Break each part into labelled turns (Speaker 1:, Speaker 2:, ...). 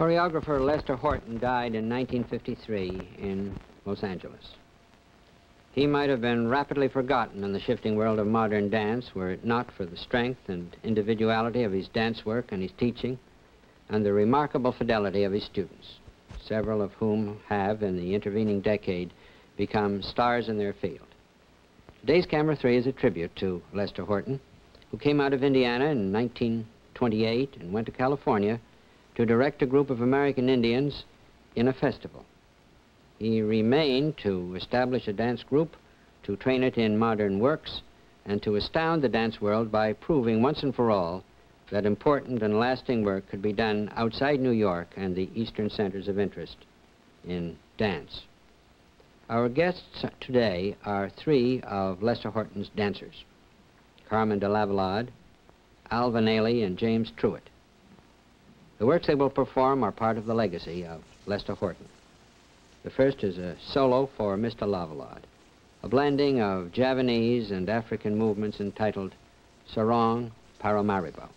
Speaker 1: Choreographer Lester Horton died in 1953 in Los Angeles. He might have been rapidly forgotten in the shifting world of modern dance were it not for the strength and individuality of his dance work and his teaching and the remarkable fidelity of his students, several of whom have, in the intervening decade, become stars in their field. Today's Camera 3 is a tribute to Lester Horton, who came out of Indiana in 1928 and went to California to direct a group of American Indians in a festival. He remained to establish a dance group, to train it in modern works, and to astound the dance world by proving once and for all that important and lasting work could be done outside New York and the eastern centers of interest in dance. Our guests today are three of Lester Horton's dancers, Carmen de Lavallade, Alvin Ailey, and James Truitt. The works they will perform are part of the legacy of Lester Horton. The first is a solo for Mr. Lavallade, a blending of Javanese and African movements entitled Sarong Paramaribo.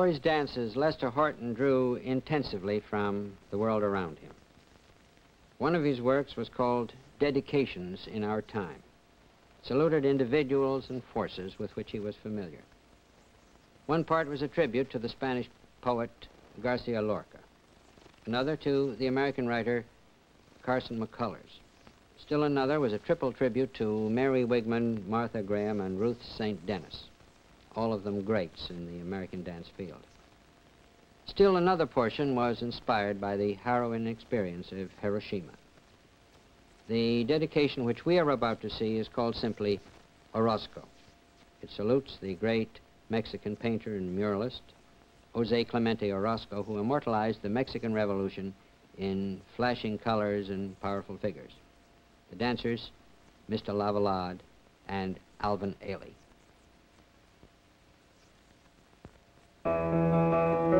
Speaker 1: For his dances, Lester Horton drew intensively from the world around him. One of his works was called Dedications in Our Time, saluted individuals and forces with which he was familiar. One part was a tribute to the Spanish poet Garcia Lorca, another to the American writer Carson McCullers. Still another was a triple tribute to Mary Wigman, Martha Graham, and Ruth St. Denis all of them greats in the American dance field. Still another portion was inspired by the harrowing experience of Hiroshima. The dedication which we are about to see is called simply Orozco. It salutes the great Mexican painter and muralist, Jose Clemente Orozco, who immortalized the Mexican Revolution in flashing colors and powerful figures. The dancers, Mr. Lavallade and Alvin Ailey. Thank you.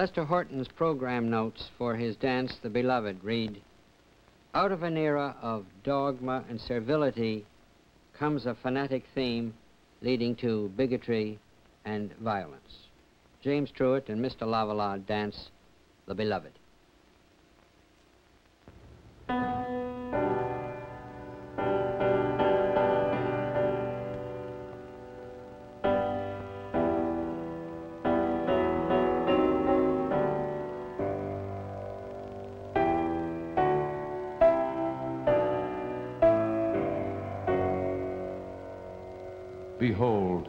Speaker 1: Lester Horton's program notes for his dance, The Beloved, read Out of an era of dogma and servility comes a fanatic theme leading to bigotry and violence. James Truitt and Mr. Lavallade dance The Beloved.
Speaker 2: Behold,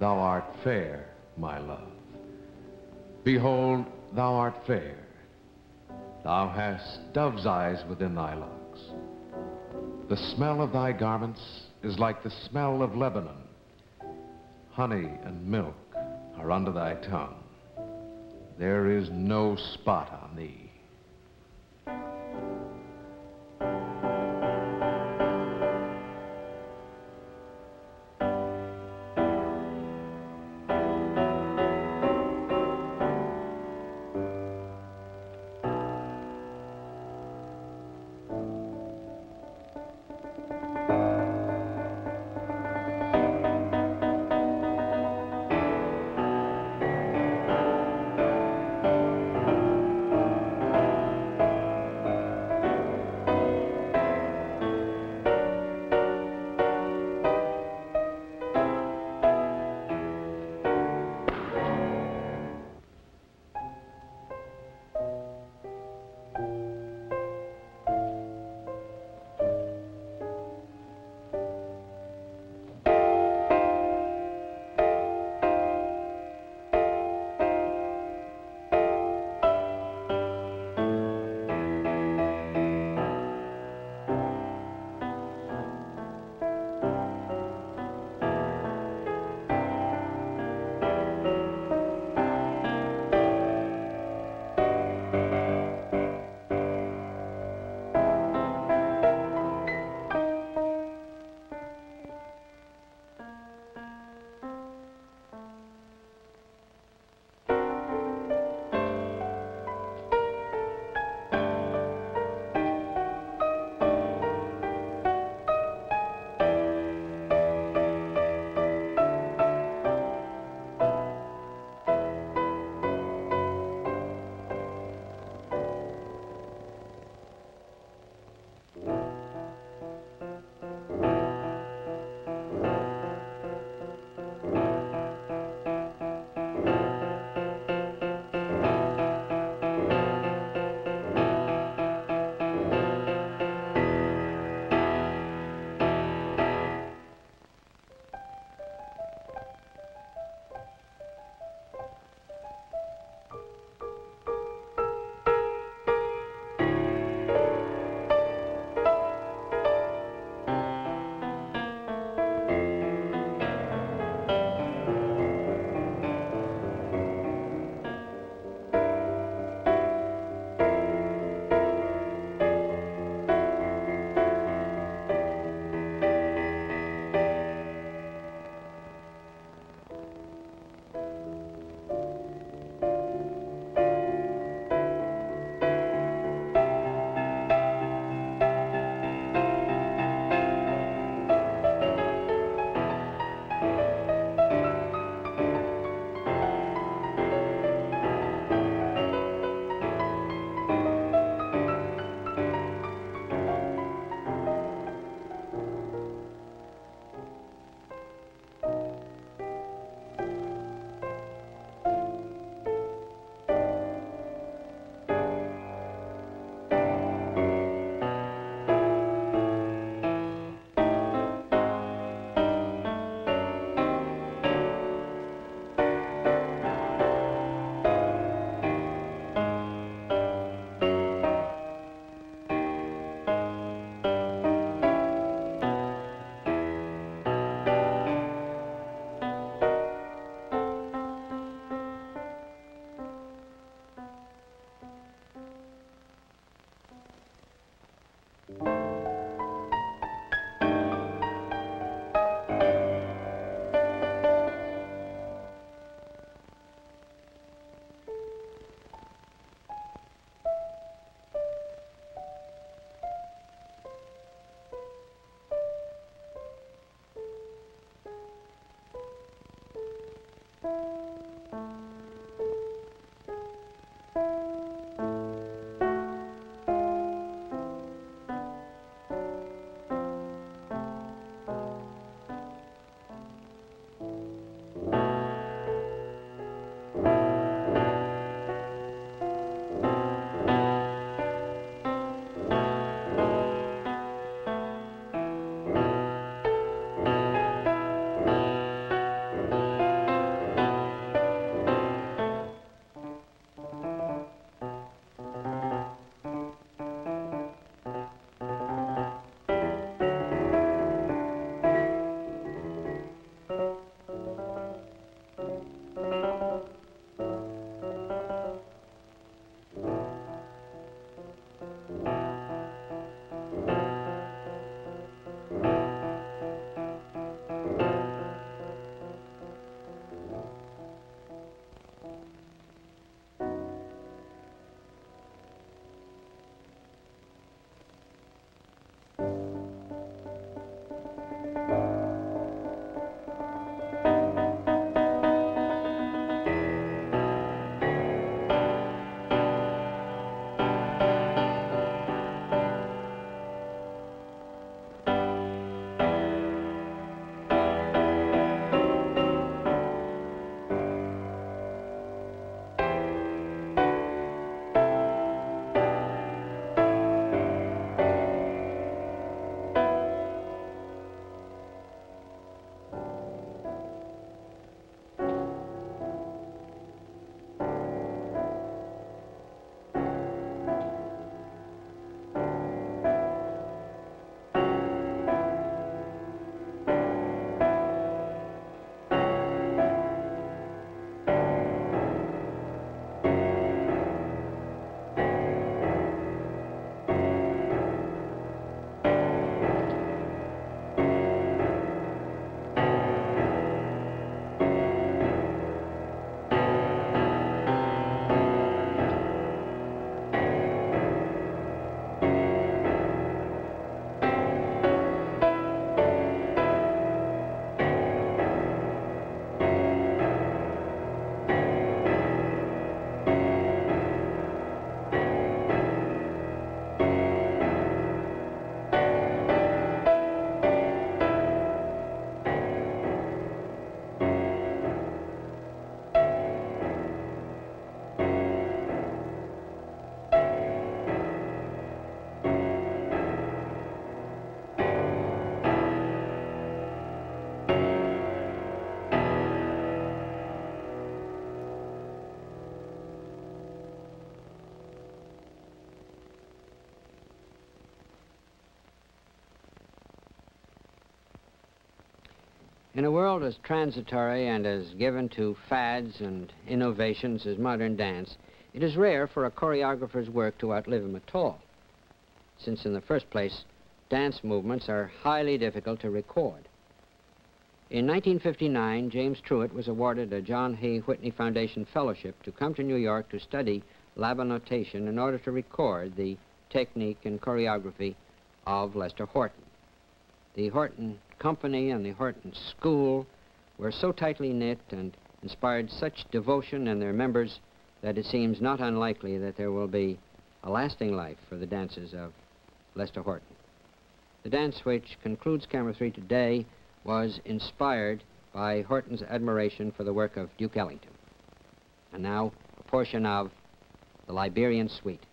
Speaker 2: thou art fair, my love. Behold, thou art fair. Thou hast dove's eyes within thy locks. The smell of thy garments is like the smell of Lebanon. Honey and milk are under thy tongue. There is no spot on thee.
Speaker 1: In a world as transitory and as given to fads and innovations as modern dance, it is rare for a choreographer's work to outlive him at all, since in the first place, dance movements are highly difficult to record. In 1959, James Truitt was awarded a John Hay Whitney Foundation Fellowship to come to New York to study Labanotation in order to record the technique and choreography of Lester Horton. The Horton Company and the Horton School were so tightly knit and inspired such devotion in their members that it seems not unlikely that there will be a lasting life for the dances of Lester Horton. The dance which concludes Camera 3 today was inspired by Horton's admiration for the work of Duke Ellington. And now, a portion of the Liberian Suite.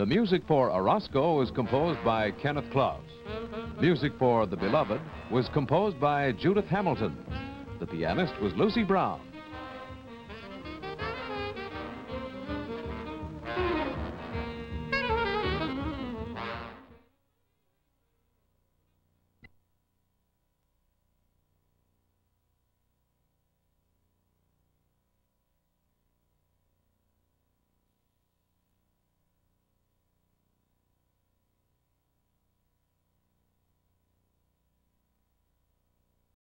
Speaker 2: The music for Orozco was composed by Kenneth Klaus. Music for The Beloved was composed by Judith Hamilton. The pianist was Lucy Brown.